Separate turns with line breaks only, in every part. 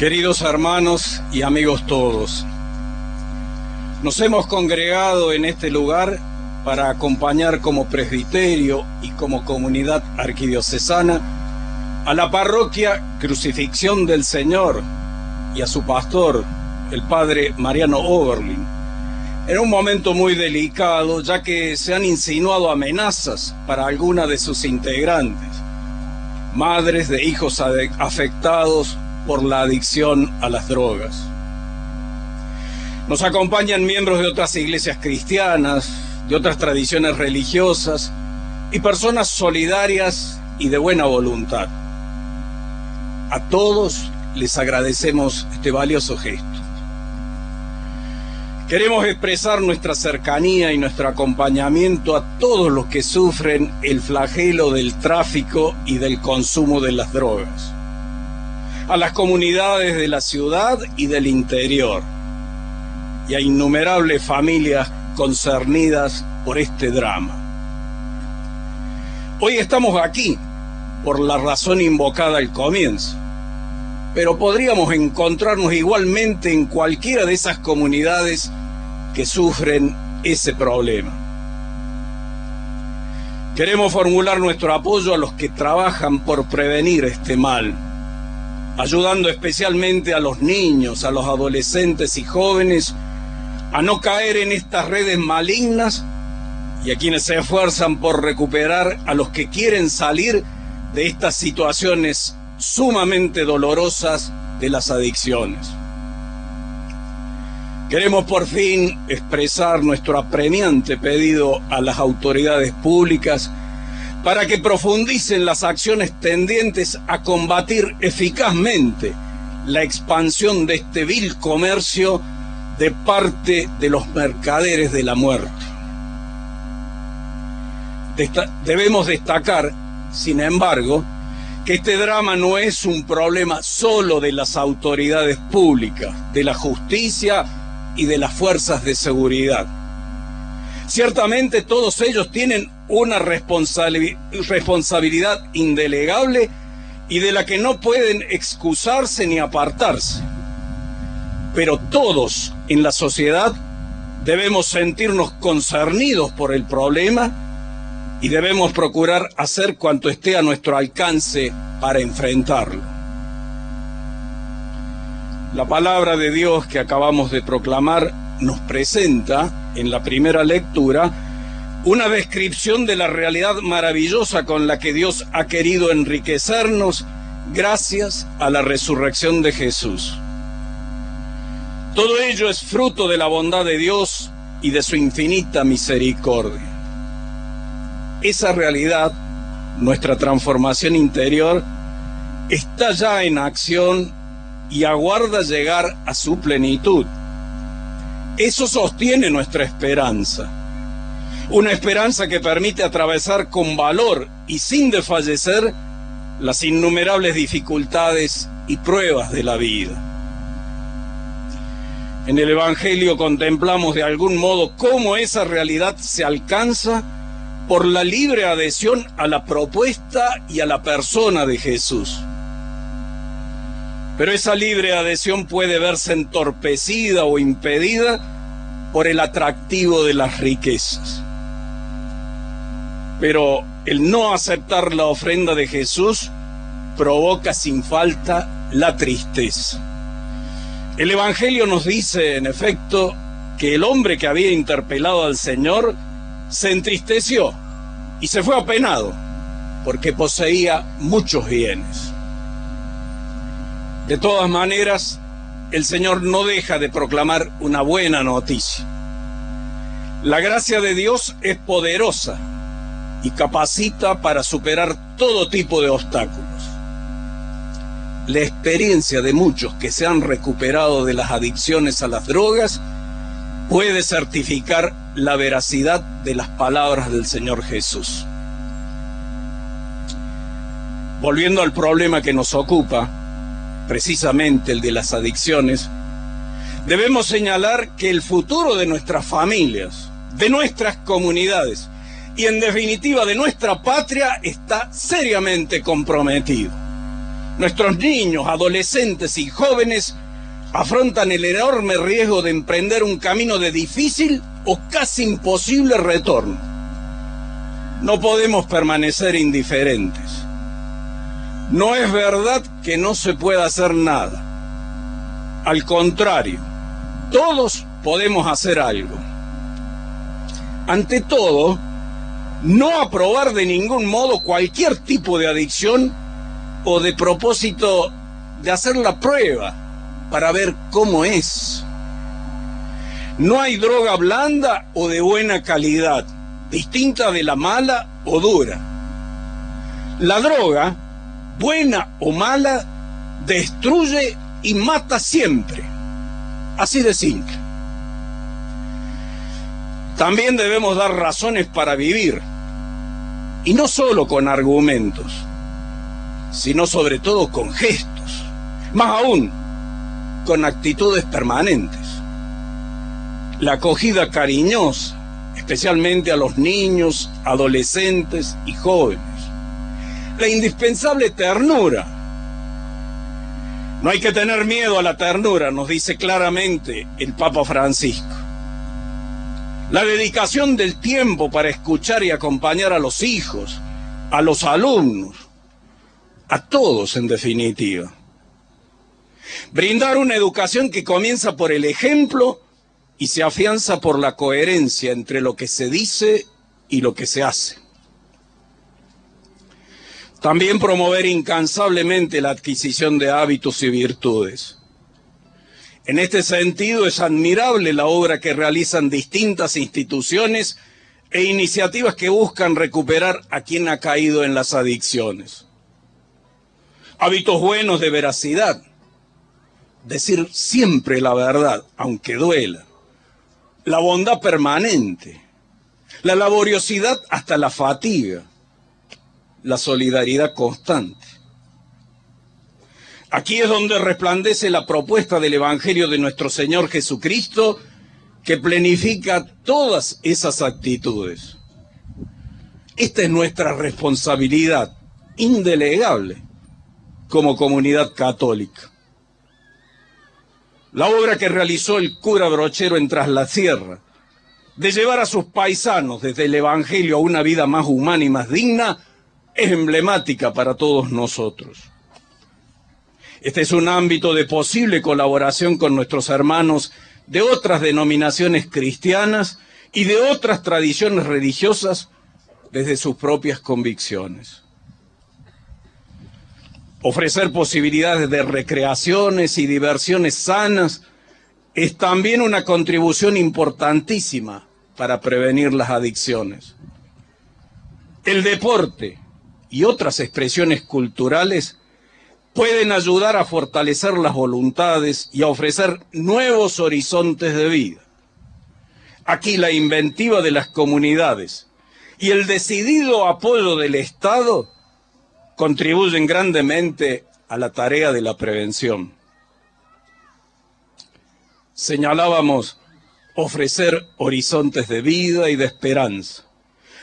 Queridos hermanos y amigos todos, nos hemos congregado en este lugar para acompañar como presbiterio y como comunidad arquidiocesana a la parroquia Crucifixión del Señor y a su pastor, el padre Mariano Oberlin, en un momento muy delicado ya que se han insinuado amenazas para alguna de sus integrantes, madres de hijos afectados por la adicción a las drogas. Nos acompañan miembros de otras iglesias cristianas, de otras tradiciones religiosas y personas solidarias y de buena voluntad. A todos les agradecemos este valioso gesto. Queremos expresar nuestra cercanía y nuestro acompañamiento a todos los que sufren el flagelo del tráfico y del consumo de las drogas a las comunidades de la ciudad y del interior, y a innumerables familias concernidas por este drama. Hoy estamos aquí por la razón invocada al comienzo, pero podríamos encontrarnos igualmente en cualquiera de esas comunidades que sufren ese problema. Queremos formular nuestro apoyo a los que trabajan por prevenir este mal ayudando especialmente a los niños, a los adolescentes y jóvenes a no caer en estas redes malignas y a quienes se esfuerzan por recuperar a los que quieren salir de estas situaciones sumamente dolorosas de las adicciones. Queremos por fin expresar nuestro apremiante pedido a las autoridades públicas para que profundicen las acciones tendientes a combatir eficazmente la expansión de este vil comercio de parte de los mercaderes de la muerte. debemos destacar, sin embargo, que este drama no es un problema solo de las autoridades públicas, de la justicia y de las fuerzas de seguridad. Ciertamente todos ellos tienen una responsabilidad indelegable y de la que no pueden excusarse ni apartarse. Pero todos en la sociedad debemos sentirnos concernidos por el problema y debemos procurar hacer cuanto esté a nuestro alcance para enfrentarlo. La palabra de Dios que acabamos de proclamar nos presenta en la primera lectura una descripción de la realidad maravillosa con la que Dios ha querido enriquecernos gracias a la resurrección de Jesús. Todo ello es fruto de la bondad de Dios y de su infinita misericordia. Esa realidad, nuestra transformación interior, está ya en acción y aguarda llegar a su plenitud. Eso sostiene nuestra esperanza una esperanza que permite atravesar con valor y sin desfallecer las innumerables dificultades y pruebas de la vida. En el Evangelio contemplamos de algún modo cómo esa realidad se alcanza por la libre adhesión a la propuesta y a la persona de Jesús. Pero esa libre adhesión puede verse entorpecida o impedida por el atractivo de las riquezas. Pero el no aceptar la ofrenda de Jesús provoca sin falta la tristeza. El Evangelio nos dice, en efecto, que el hombre que había interpelado al Señor se entristeció y se fue apenado porque poseía muchos bienes. De todas maneras, el Señor no deja de proclamar una buena noticia. La gracia de Dios es poderosa y capacita para superar todo tipo de obstáculos. La experiencia de muchos que se han recuperado de las adicciones a las drogas puede certificar la veracidad de las palabras del Señor Jesús. Volviendo al problema que nos ocupa, precisamente el de las adicciones, debemos señalar que el futuro de nuestras familias, de nuestras comunidades, y en definitiva de nuestra patria está seriamente comprometido. Nuestros niños, adolescentes y jóvenes afrontan el enorme riesgo de emprender un camino de difícil o casi imposible retorno. No podemos permanecer indiferentes. No es verdad que no se pueda hacer nada. Al contrario, todos podemos hacer algo. Ante todo, no aprobar de ningún modo cualquier tipo de adicción o de propósito de hacer la prueba para ver cómo es. No hay droga blanda o de buena calidad, distinta de la mala o dura. La droga buena o mala, destruye y mata siempre. Así de simple. También debemos dar razones para vivir, y no solo con argumentos, sino sobre todo con gestos, más aún con actitudes permanentes. La acogida cariñosa, especialmente a los niños, adolescentes y jóvenes la indispensable ternura. No hay que tener miedo a la ternura, nos dice claramente el Papa Francisco. La dedicación del tiempo para escuchar y acompañar a los hijos, a los alumnos, a todos en definitiva. Brindar una educación que comienza por el ejemplo y se afianza por la coherencia entre lo que se dice y lo que se hace. También promover incansablemente la adquisición de hábitos y virtudes. En este sentido es admirable la obra que realizan distintas instituciones e iniciativas que buscan recuperar a quien ha caído en las adicciones. Hábitos buenos de veracidad, decir siempre la verdad, aunque duela. La bondad permanente, la laboriosidad hasta la fatiga, la solidaridad constante. Aquí es donde resplandece la propuesta del Evangelio de nuestro Señor Jesucristo que planifica todas esas actitudes. Esta es nuestra responsabilidad indelegable como comunidad católica. La obra que realizó el cura brochero en Tras la Sierra, de llevar a sus paisanos desde el Evangelio a una vida más humana y más digna, es emblemática para todos nosotros. Este es un ámbito de posible colaboración con nuestros hermanos de otras denominaciones cristianas y de otras tradiciones religiosas desde sus propias convicciones. Ofrecer posibilidades de recreaciones y diversiones sanas es también una contribución importantísima para prevenir las adicciones. El deporte, y otras expresiones culturales pueden ayudar a fortalecer las voluntades y a ofrecer nuevos horizontes de vida. Aquí la inventiva de las comunidades y el decidido apoyo del Estado contribuyen grandemente a la tarea de la prevención. Señalábamos ofrecer horizontes de vida y de esperanza,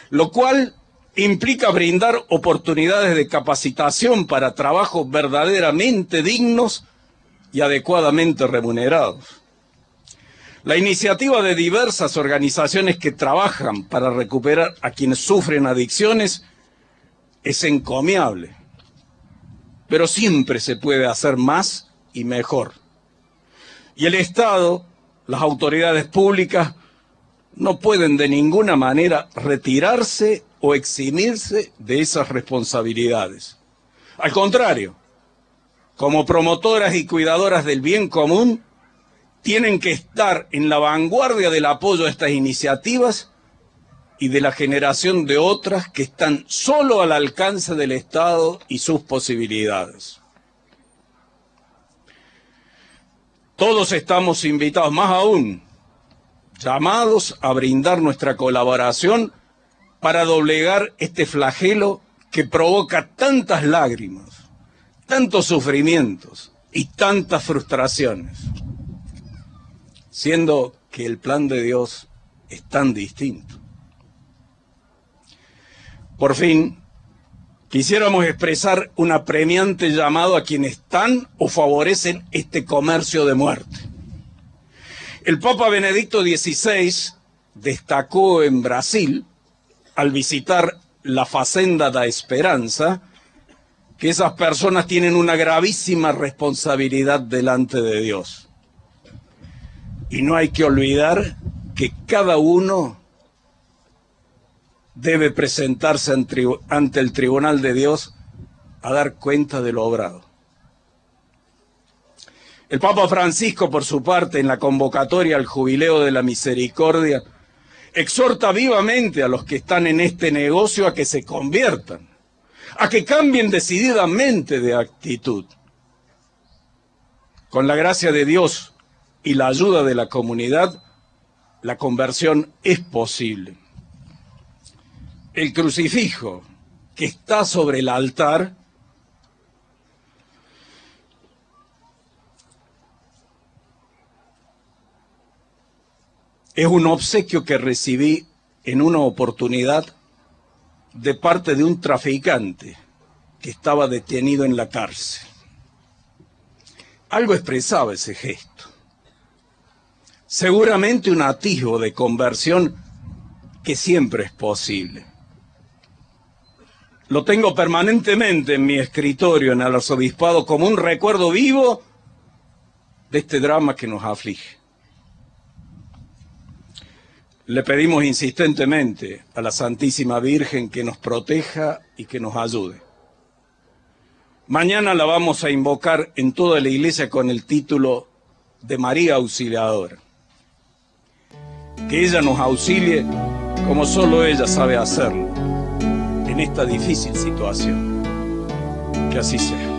lo cual implica brindar oportunidades de capacitación para trabajos verdaderamente dignos y adecuadamente remunerados. La iniciativa de diversas organizaciones que trabajan para recuperar a quienes sufren adicciones es encomiable, pero siempre se puede hacer más y mejor. Y el Estado, las autoridades públicas, no pueden de ninguna manera retirarse o eximirse de esas responsabilidades. Al contrario, como promotoras y cuidadoras del bien común, tienen que estar en la vanguardia del apoyo a estas iniciativas y de la generación de otras que están solo al alcance del Estado y sus posibilidades. Todos estamos invitados, más aún, llamados a brindar nuestra colaboración para doblegar este flagelo que provoca tantas lágrimas, tantos sufrimientos y tantas frustraciones, siendo que el plan de Dios es tan distinto. Por fin, quisiéramos expresar un apremiante llamado a quienes están o favorecen este comercio de muerte. El Papa Benedicto XVI destacó en Brasil, al visitar la Facenda da Esperanza, que esas personas tienen una gravísima responsabilidad delante de Dios. Y no hay que olvidar que cada uno debe presentarse ante el tribunal de Dios a dar cuenta de lo obrado. El Papa Francisco, por su parte, en la convocatoria al Jubileo de la Misericordia, exhorta vivamente a los que están en este negocio a que se conviertan, a que cambien decididamente de actitud. Con la gracia de Dios y la ayuda de la comunidad, la conversión es posible. El crucifijo que está sobre el altar Es un obsequio que recibí en una oportunidad de parte de un traficante que estaba detenido en la cárcel. Algo expresaba ese gesto. Seguramente un atisbo de conversión que siempre es posible. Lo tengo permanentemente en mi escritorio en el arzobispado como un recuerdo vivo de este drama que nos aflige. Le pedimos insistentemente a la Santísima Virgen que nos proteja y que nos ayude. Mañana la vamos a invocar en toda la iglesia con el título de María Auxiliadora. Que ella nos auxilie como solo ella sabe hacerlo en esta difícil situación. Que así sea.